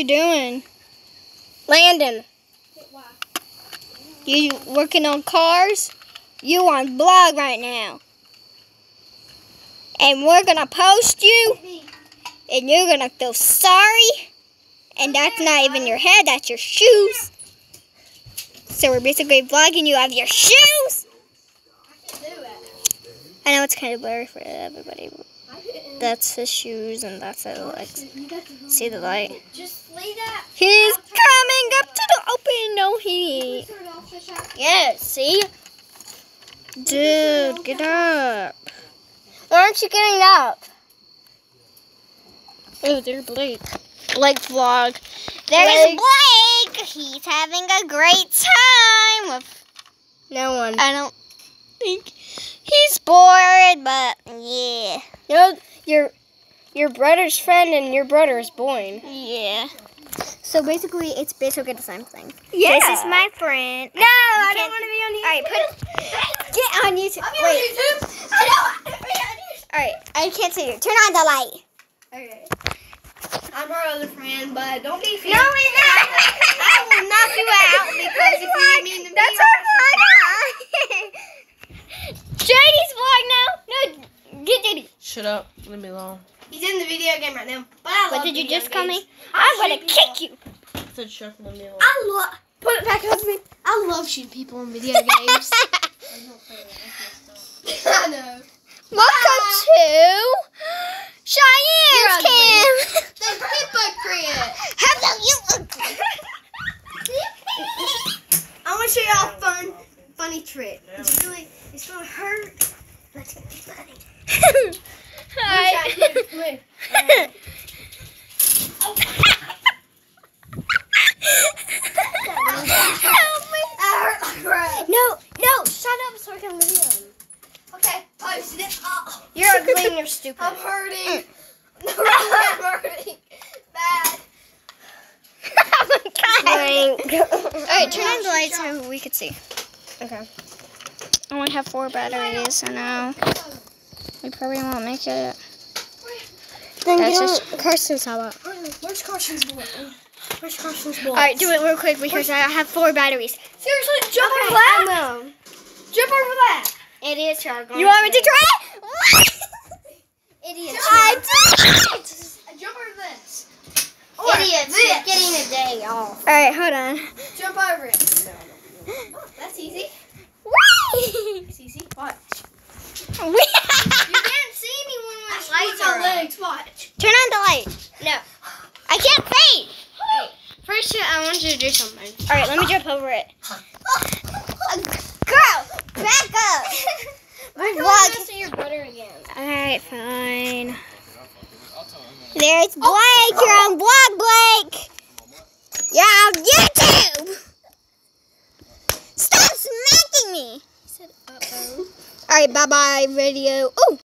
you doing? Landon. You working on cars? You on blog right now. And we're gonna post you and you're gonna feel sorry. And that's not even your head, that's your shoes. So we're basically vlogging you of your shoes. I know it's kind of blurry for everybody. That's his shoes and that's his legs. See the light? Just leave that. He's coming up to the open. No, he. Yeah, see? Dude, get up. Why aren't you getting up? Oh, there's Blake. Blake vlog. There's Blake. He's having a great time with No one. I don't think he's bored, but yeah. You know, your your brother's friend and your brother's boy. Yeah. So basically, it's basically the same thing. Yeah. This is my friend. No, I can't- don't want to be on YouTube. All right, put get on YouTube. I'm Wait. on YouTube. I don't want to be on YouTube. All right, I can't see you. Turn on the light. Okay. I'm our other friend, but don't be No, we're not. I will knock you out because if you mean to be That's on- our vlog. JD's vlog now. No, get JD. Shut up. Leave me alone. He's in the video game right now. But I What did you just call me? I'm I'll gonna kick you. I said shut leave me alone. I love. Put it back on me. I love shooting people in video games. I know. Welcome ah. to Cheyenne's You're camp. The hypocrite. Hello, you I want to show y'all a fun, funny trick. It's really, it's gonna hurt. But it's gonna be funny. Hi. Help me. That hurt like crap. No, no, shut up so I can leave him. Okay. See that? You're ugly and you're stupid. I'm hurting. No, mm. I'm hurting. Bad. Alright, turn on the lights so we could see. Okay. I only have four batteries, so now we probably won't make it. Then That's get just Carson's how about. Where's Carson's boy? Where's Carson's boy? Alright, do it real quick because I have four batteries. Seriously, jump Okay, over that. I will. Jump over that. It is charged. You want me to try it? Idiot. I did it! Jump over this. Idiots, this. you're getting a day off. Alright, hold on. Jump over it. Oh, that's easy. Whee! That's easy. Watch. We- You can't see me when my lights are legs. Watch. Turn on the light. No. I can't see. First, I want you to do something. All right, let me jump over it. Girl, back up. My vlog. see your brother again. All right, fine. There's oh. Blake. You're on vlog, Blake. You're on YouTube. Stop smacking me. Said, uh-oh. All right, bye-bye radio. Oh,